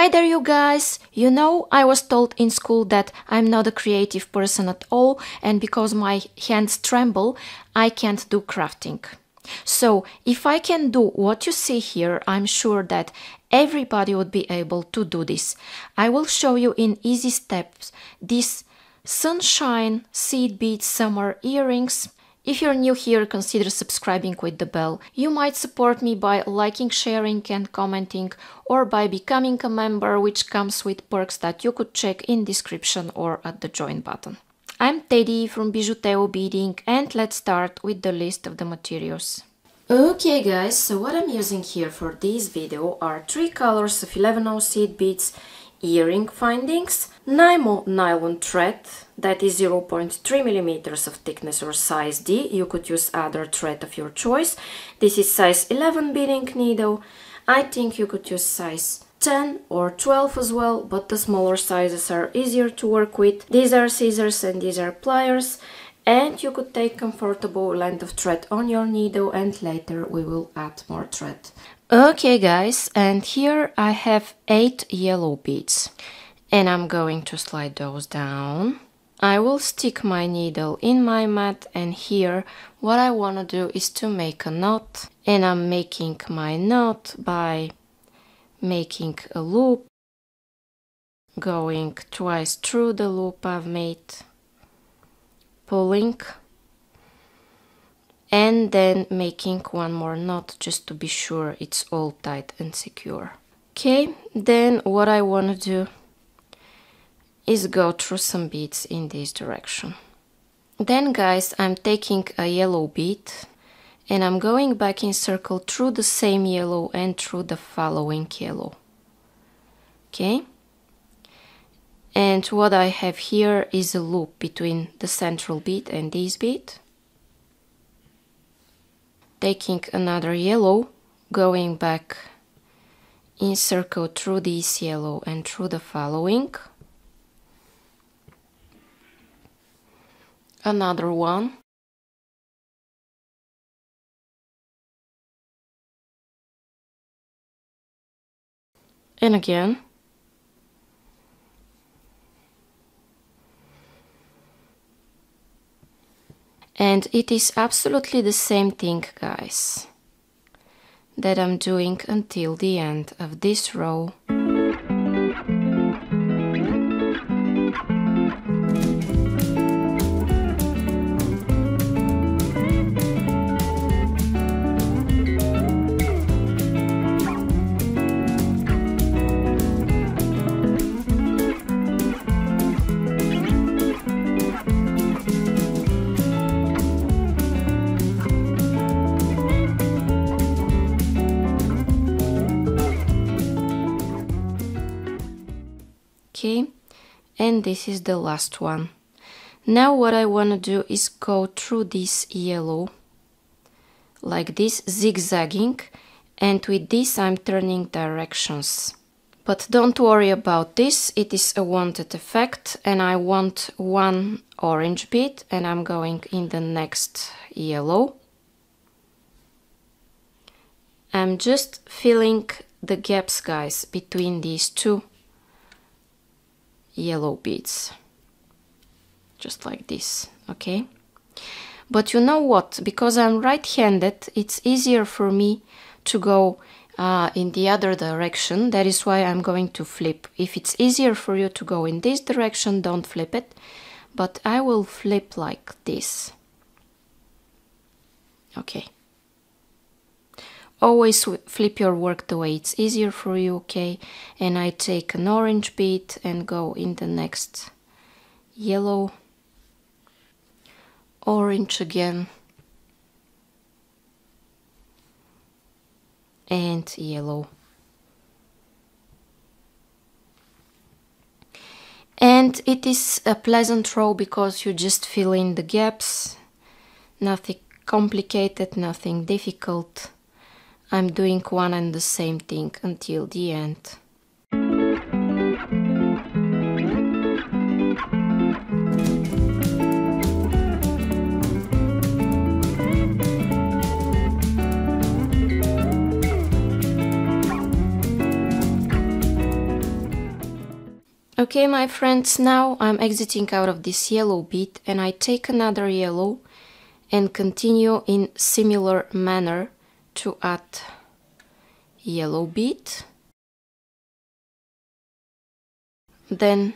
Hi there you guys! You know, I was told in school that I'm not a creative person at all and because my hands tremble, I can't do crafting. So, if I can do what you see here, I'm sure that everybody would be able to do this. I will show you in easy steps these sunshine seed beads summer earrings if you're new here, consider subscribing with the bell. You might support me by liking, sharing and commenting or by becoming a member which comes with perks that you could check in description or at the join button. I'm Teddy from Bijuteo Beading and let's start with the list of the materials. Okay guys, so what I'm using here for this video are three colors of 11 seed beads earring findings, Nymo nylon thread that is 0.3 millimeters of thickness or size D. You could use other thread of your choice. This is size 11 beading needle. I think you could use size 10 or 12 as well, but the smaller sizes are easier to work with. These are scissors and these are pliers and you could take comfortable length of thread on your needle and later we will add more thread. Okay guys, and here I have 8 yellow beads and I'm going to slide those down. I will stick my needle in my mat and here what I want to do is to make a knot and I'm making my knot by making a loop going twice through the loop I've made pulling and then making one more knot just to be sure it's all tight and secure. Okay, then what I want to do is go through some beads in this direction. Then guys, I'm taking a yellow bead and I'm going back in circle through the same yellow and through the following yellow. Okay? And what I have here is a loop between the central bead and this bead taking another yellow, going back in circle through this yellow and through the following. Another one. And again. And it is absolutely the same thing, guys, that I'm doing until the end of this row. And this is the last one. Now what I want to do is go through this yellow like this zigzagging and with this I'm turning directions. But don't worry about this it is a wanted effect and I want one orange bit and I'm going in the next yellow. I'm just filling the gaps guys between these two yellow beads. Just like this okay? But you know what? Because I'm right-handed it's easier for me to go uh, in the other direction. That is why I'm going to flip. If it's easier for you to go in this direction don't flip it. But I will flip like this. Okay always flip your work the way it's easier for you okay? And I take an orange bead and go in the next yellow. Orange again. And yellow. And it is a pleasant row because you just fill in the gaps. Nothing complicated nothing difficult I'm doing one and the same thing until the end. Okay, my friends, now I'm exiting out of this yellow bit and I take another yellow and continue in similar manner to add yellow bead. Then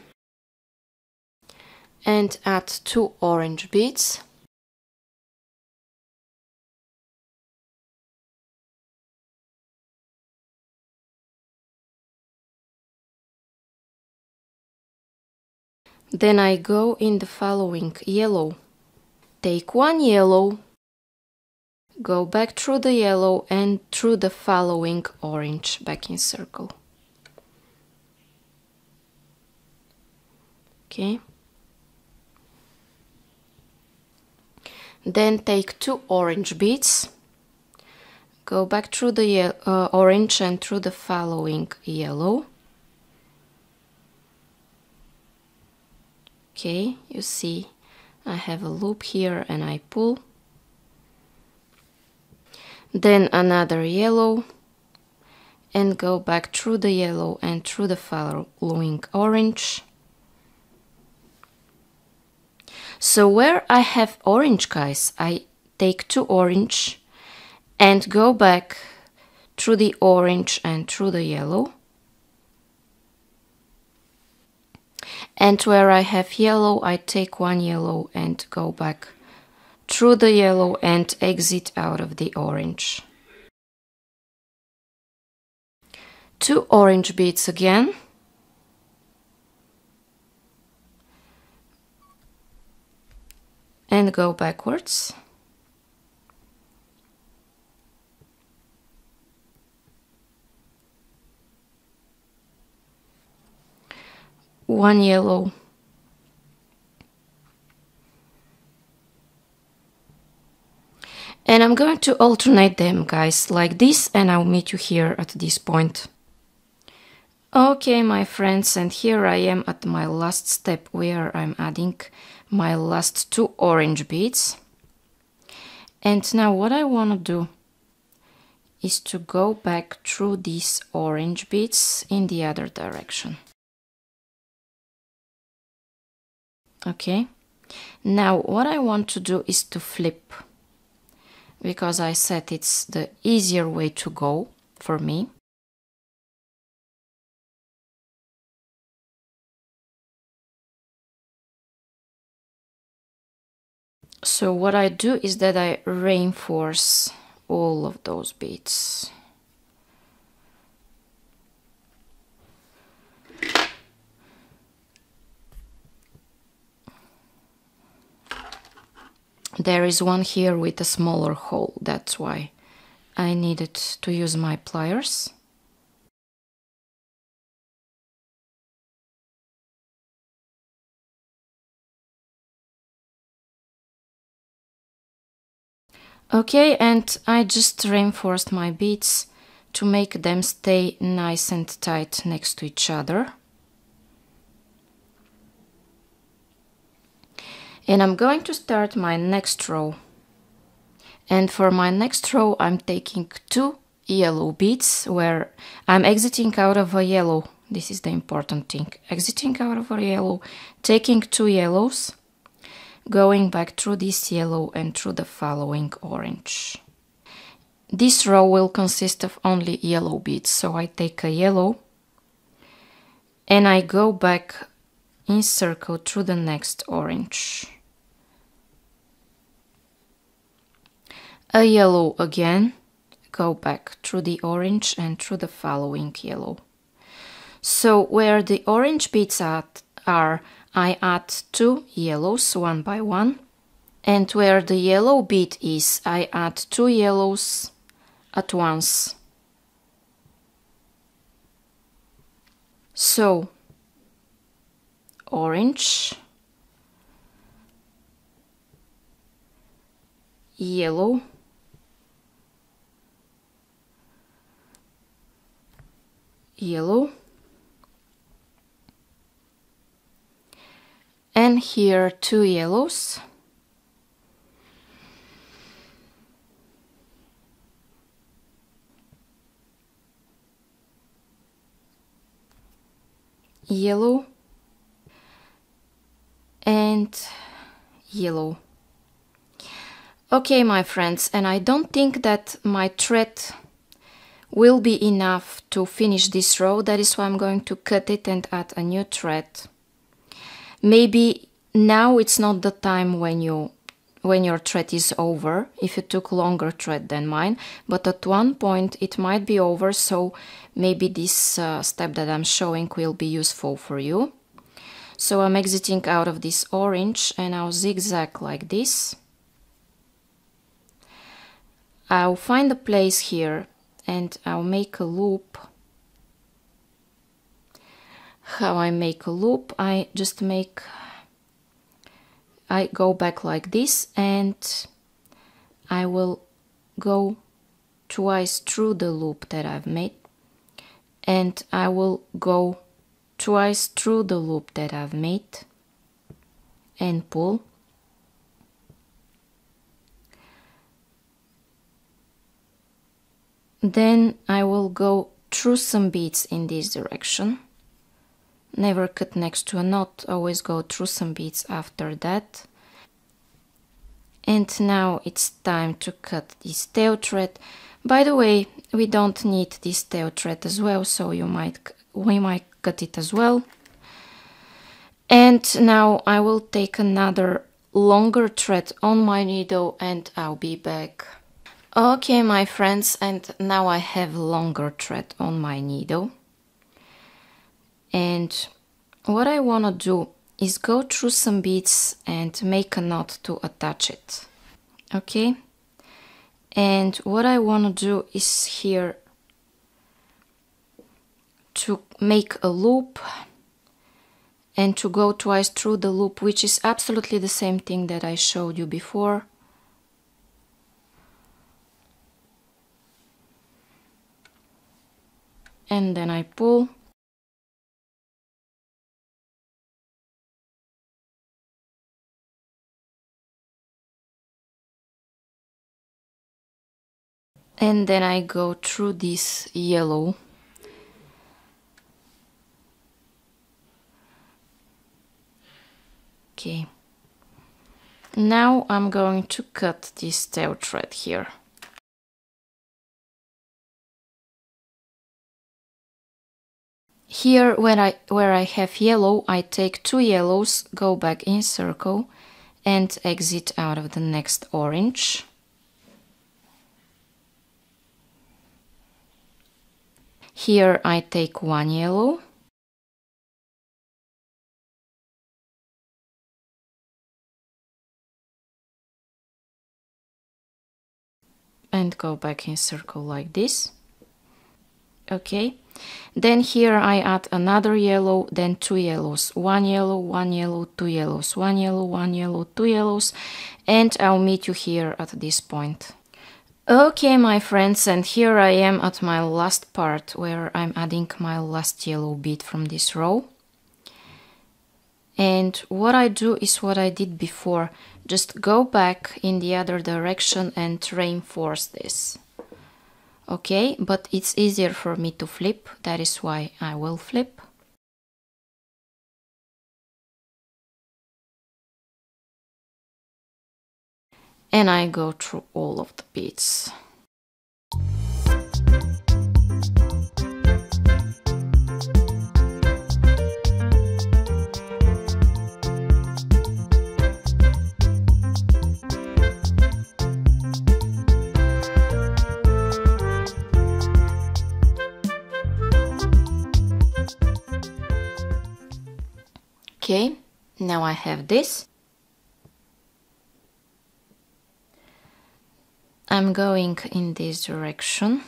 and add two orange beads. Then I go in the following yellow. Take one yellow, go back through the yellow and through the following orange backing circle. Okay. Then take two orange beads, go back through the uh, orange and through the following yellow. Okay, you see I have a loop here and I pull. Then another yellow and go back through the yellow and through the following orange. So where I have orange guys, I take two orange and go back through the orange and through the yellow. And where I have yellow, I take one yellow and go back through the yellow and exit out of the orange. Two orange beads again. and go backwards. One yellow. And I'm going to alternate them guys like this and I'll meet you here at this point. Okay my friends and here I am at my last step where I'm adding my last two orange beads. And now what I want to do is to go back through these orange beads in the other direction. Okay, now what I want to do is to flip because I said it's the easier way to go for me. So what I do is that I reinforce all of those beads. There is one here with a smaller hole, that's why I needed to use my pliers. Okay, and I just reinforced my beads to make them stay nice and tight next to each other. And I'm going to start my next row. And for my next row, I'm taking two yellow beads where I'm exiting out of a yellow. This is the important thing. Exiting out of a yellow, taking two yellows going back through this yellow and through the following orange. This row will consist of only yellow beads, so I take a yellow and I go back in circle through the next orange. A yellow again, go back through the orange and through the following yellow. So where the orange beads at, are, I add two yellows one by one and where the yellow bead is I add two yellows at once. So orange, yellow, yellow, and here two yellows. Yellow and yellow. Okay my friends and I don't think that my thread will be enough to finish this row. That is why I'm going to cut it and add a new thread. Maybe now it's not the time when you when your thread is over if you took longer thread than mine but at one point it might be over so maybe this uh, step that I'm showing will be useful for you so I'm exiting out of this orange and I'll zigzag like this. I'll find a place here and I'll make a loop. How I make a loop I just make I go back like this and I will go twice through the loop that I've made and I will go twice through the loop that I've made. And pull. Then I will go through some beads in this direction. Never cut next to a knot always go through some beads after that. And now it's time to cut this tail thread. By the way we don't need this tail thread as well so you might we might cut it as well. And now I will take another longer thread on my needle and I'll be back. Okay my friends and now I have longer thread on my needle. And what I want to do is go through some beads and make a knot to attach it. Okay? And what I want to do is here to make a loop and to go twice through the loop which is absolutely the same thing that I showed you before. And then I pull. And then I go through this yellow okay. Now I'm going to cut this tail thread here. Here where I where I have yellow I take two yellows go back in circle and exit out of the next orange. Here I take one yellow. And go back in circle like this. Okay. Then here I add another yellow, then two yellows. One yellow, one yellow, two yellows. One yellow, one yellow, two yellows. And I'll meet you here at this point. Okay, my friends, and here I am at my last part where I'm adding my last yellow bead from this row. And what I do is what I did before, just go back in the other direction and reinforce this. Okay, but it's easier for me to flip, that is why I will flip. and I go through all of the beads. Okay, now I have this I'm going in this direction.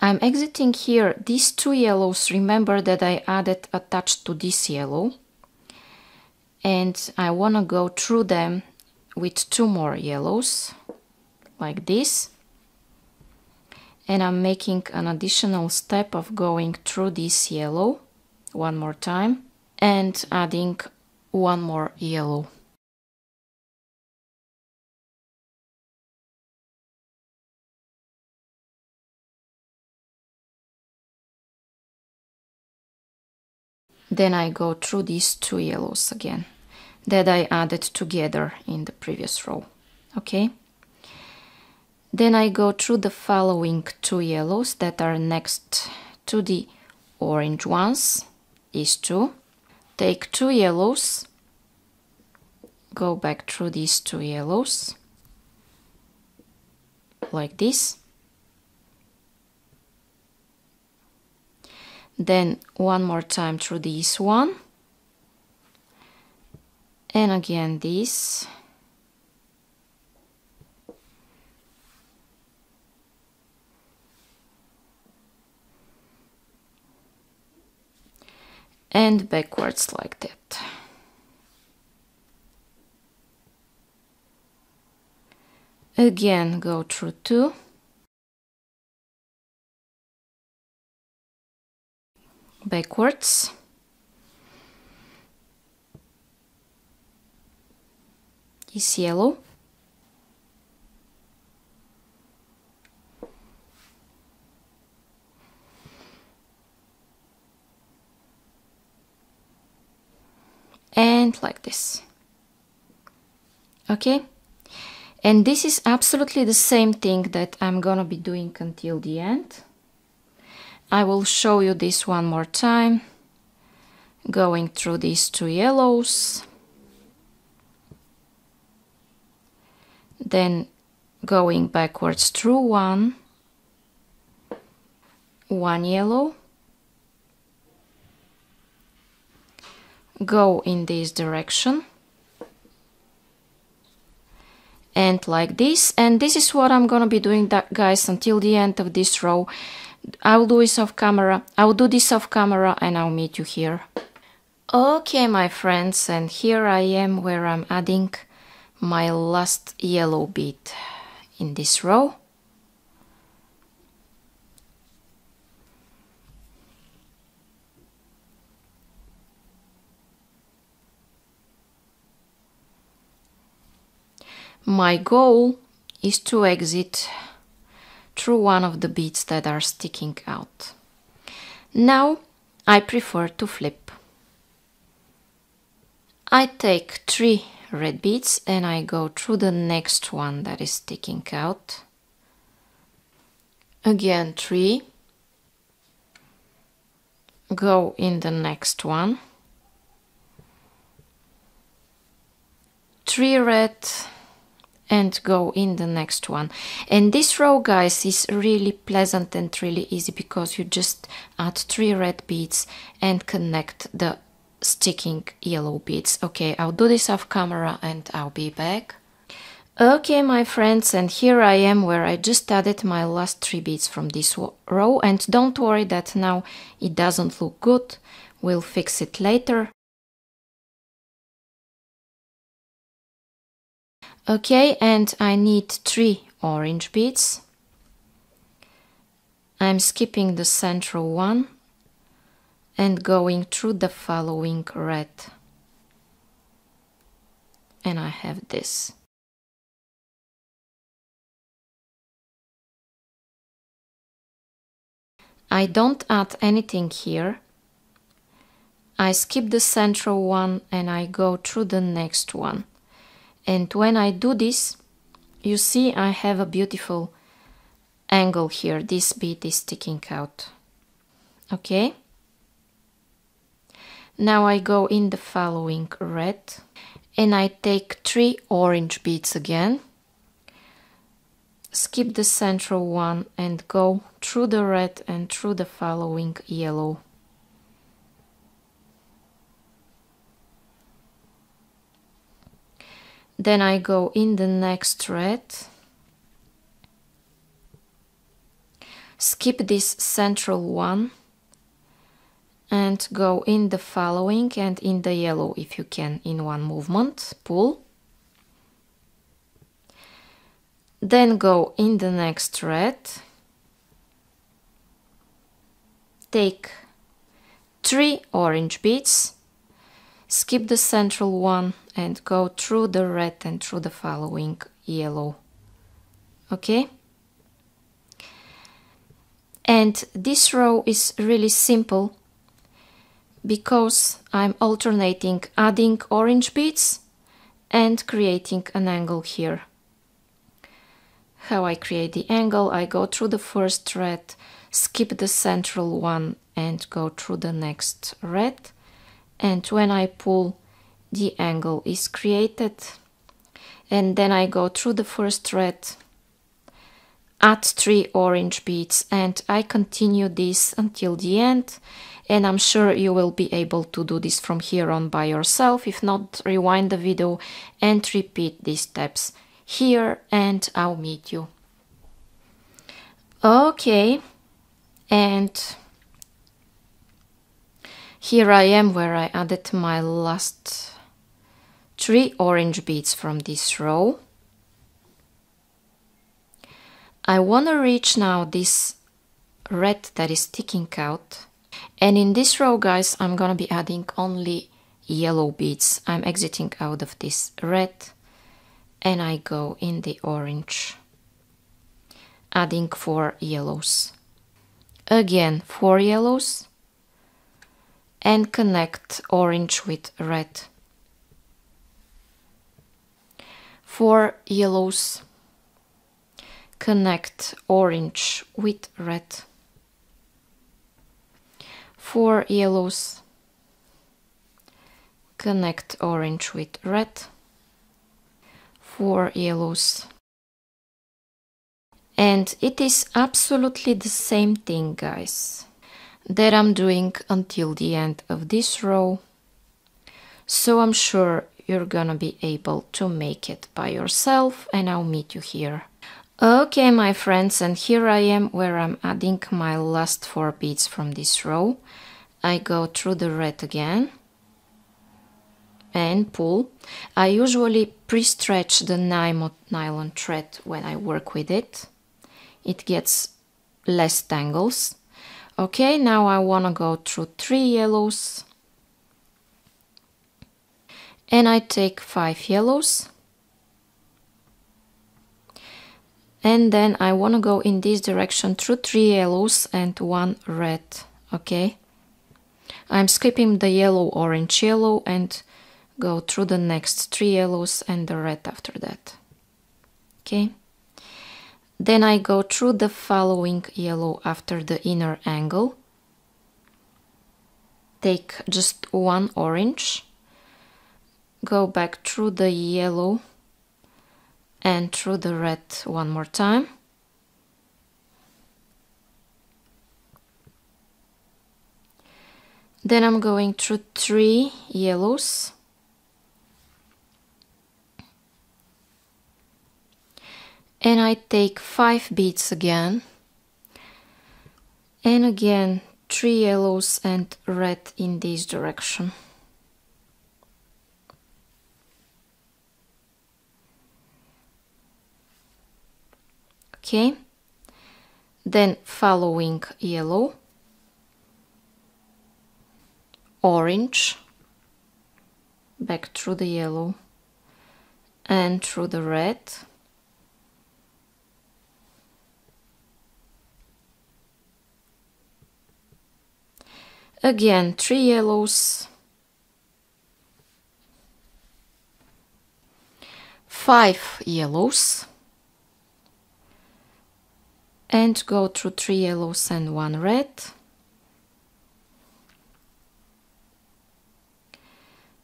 I'm exiting here these two yellows. Remember that I added attached to this yellow. And I want to go through them with two more yellows, like this. And I'm making an additional step of going through this yellow one more time and adding one more yellow. then I go through these two yellows again that I added together in the previous row okay then I go through the following two yellows that are next to the orange ones these two. Take two yellows go back through these two yellows like this. Then one more time through this one. And again this and backwards like that. Again go through two backwards. Is yellow like this. Okay? And this is absolutely the same thing that I'm gonna be doing until the end. I will show you this one more time going through these two yellows. Then going backwards through one one yellow go in this direction. And like this. And this is what I'm gonna be doing that guys until the end of this row. I'll do this off camera. I'll do this off camera and I'll meet you here. Okay my friends. And here I am where I'm adding my last yellow bead in this row My goal is to exit through one of the beads that are sticking out. Now I prefer to flip. I take three red beads and I go through the next one that is sticking out. Again three. Go in the next one. Three red and go in the next one. And this row guys is really pleasant and really easy because you just add three red beads and connect the sticking yellow beads. Okay i'll do this off camera and i'll be back. Okay my friends and here i am where i just added my last three beads from this row. And don't worry that now it doesn't look good. We'll fix it later Okay, and I need three orange beads. I'm skipping the central one and going through the following red. And I have this. I don't add anything here. I skip the central one and I go through the next one and when I do this you see I have a beautiful angle here. This bead is sticking out. Okay? Now I go in the following red and I take three orange beads again. Skip the central one and go through the red and through the following yellow then I go in the next thread skip this central one and go in the following and in the yellow if you can in one movement pull. Then go in the next thread take three orange beads skip the central one and go through the red and through the following yellow. Okay? And this row is really simple because I'm alternating adding orange beads and creating an angle here. How I create the angle, I go through the first red, skip the central one and go through the next red and when I pull the angle is created. And then I go through the first thread add three orange beads and I continue this until the end. And I'm sure you will be able to do this from here on by yourself. If not rewind the video and repeat these steps here and I'll meet you. Okay. And here I am where I added my last three orange beads from this row. I want to reach now this red that is sticking out and in this row guys I'm gonna be adding only yellow beads. I'm exiting out of this red and I go in the orange adding four yellows. Again four yellows and connect orange with red. Four yellows, connect orange with red. Four yellows, connect orange with red. Four yellows. And it is absolutely the same thing, guys that I'm doing until the end of this row. So I'm sure you're gonna be able to make it by yourself and I'll meet you here. Okay, my friends, and here I am where I'm adding my last four beads from this row. I go through the red again and pull. I usually pre-stretch the nylon thread when I work with it. It gets less tangles. Okay, now I want to go through three yellows. And I take five yellows. And then I want to go in this direction through three yellows and one red. Okay. I'm skipping the yellow, orange, yellow and go through the next three yellows and the red after that. Okay. Then I go through the following yellow after the inner angle. Take just one orange. Go back through the yellow and through the red one more time. Then I'm going through three yellows and I take five beads again. And again three yellows and red in this direction. Okay. Then following yellow orange back through the yellow and through the red Again, three yellows, five yellows, and go through three yellows and one red.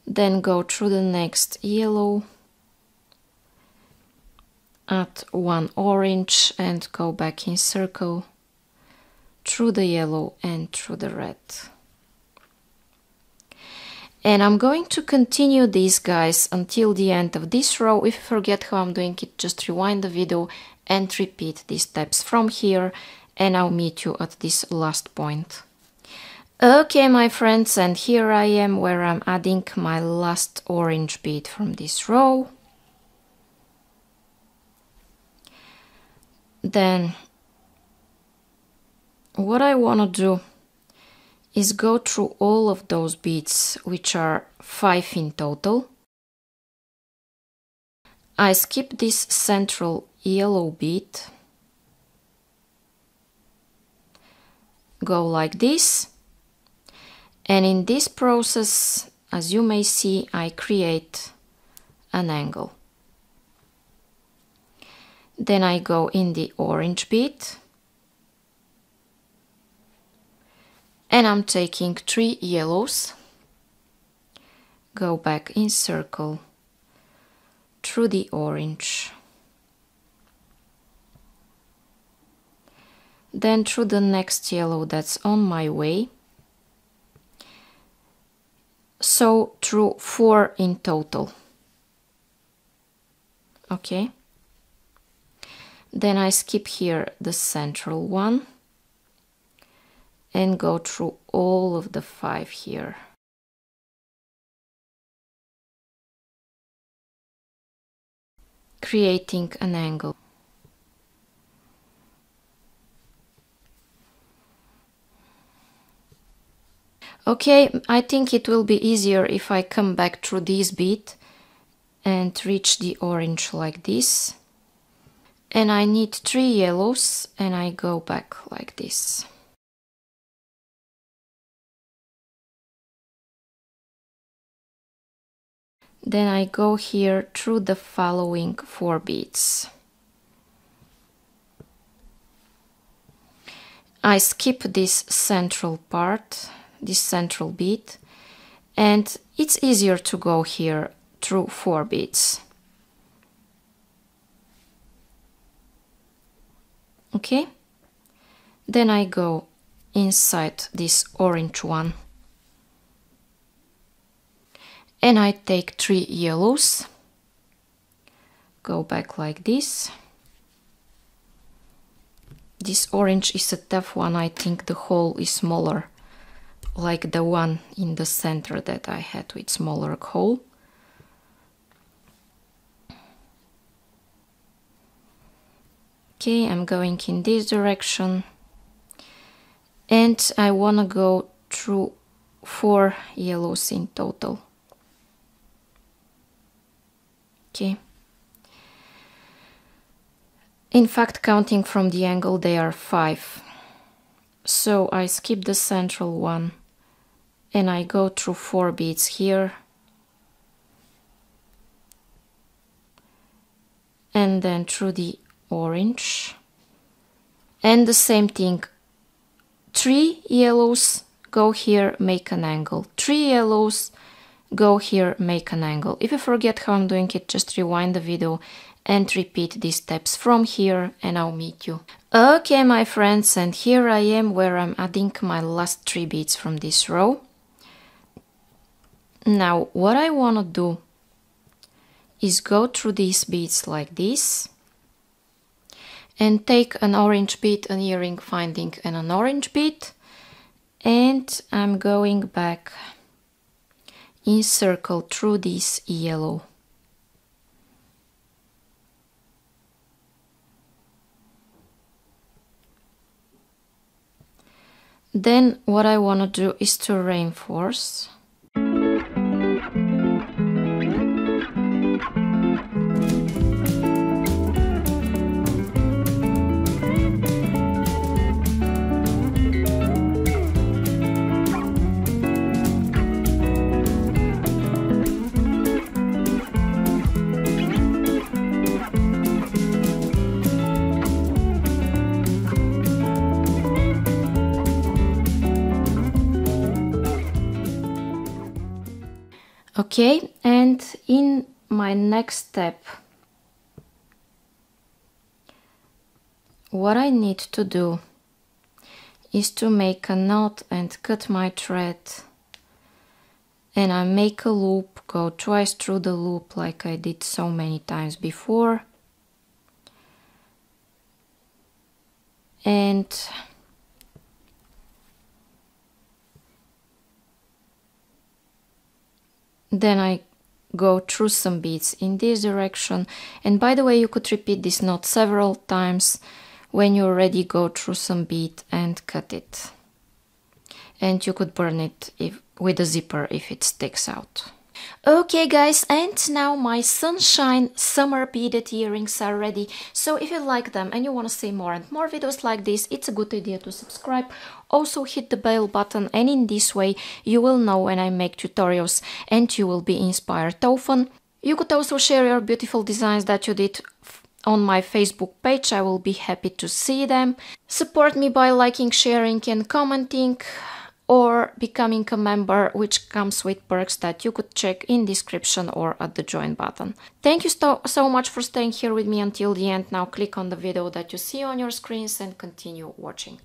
Then go through the next yellow, add one orange and go back in circle. Through the yellow and through the red and I'm going to continue these guys until the end of this row. If you forget how I'm doing it, just rewind the video and repeat these steps from here and I'll meet you at this last point. Okay, my friends, and here I am where I'm adding my last orange bead from this row. Then what I want to do is go through all of those beads, which are five in total. I skip this central yellow bead, go like this, And in this process, as you may see, I create an angle. Then I go in the orange bead and I'm taking three yellows, go back in circle through the orange, then through the next yellow that's on my way, so through four in total. Okay. Then I skip here the central one and go through all of the five here. Creating an angle. Okay, I think it will be easier if I come back through this bead and reach the orange like this. And I need three yellows and I go back like this. Then I go here through the following four beads. I skip this central part this central bead and it's easier to go here through four beads. Okay, then I go inside this orange one and I take three yellows, go back like this. This orange is a tough one, I think the hole is smaller like the one in the center that I had with smaller hole. Okay, I'm going in this direction and I want to go through four yellows in total. Okay. In fact, counting from the angle, they are five. So I skip the central one and I go through four beads here and then through the orange and the same thing three yellows go here make an angle three yellows go here make an angle. If you forget how I'm doing it just rewind the video and repeat these steps from here and I'll meet you. Okay my friends and here I am where I'm adding my last three beads from this row. Now what I want to do is go through these beads like this and take an orange bead, an earring finding and an orange bead and I'm going back in circle through this yellow. Then what I want to do is to reinforce okay and in my next step what I need to do is to make a knot and cut my thread. And I make a loop go twice through the loop like I did so many times before. And then I go through some beads in this direction. And by the way you could repeat this knot several times when you already go through some bead and cut it. And you could burn it if, with a zipper if it sticks out Okay guys, and now my sunshine summer beaded earrings are ready. So if you like them and you want to see more and more videos like this, it's a good idea to subscribe. Also hit the bell button and in this way you will know when I make tutorials and you will be inspired often. You could also share your beautiful designs that you did on my Facebook page. I will be happy to see them. Support me by liking, sharing and commenting or becoming a member which comes with perks that you could check in description or at the join button. Thank you so, so much for staying here with me until the end. Now click on the video that you see on your screens and continue watching.